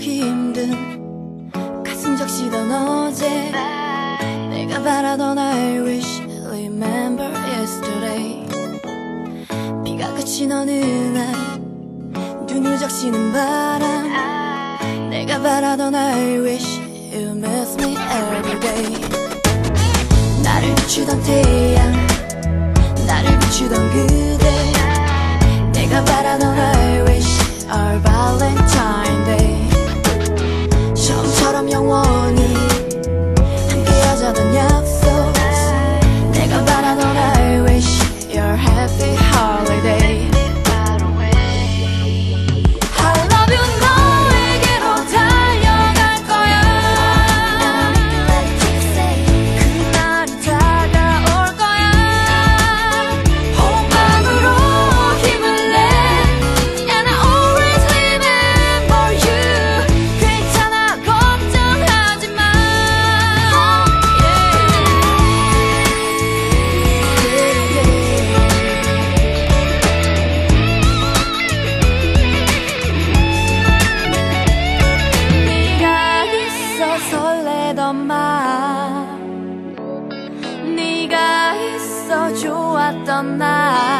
힘든 가슴 적시던 어제 내가 바라던 I wish remember yesterday 비가 그친 어느 날 눈을 적시는 바람 내가 바라던 I wish you miss me every day 나를 비추던 태 맘 네가 있어 좋았던 날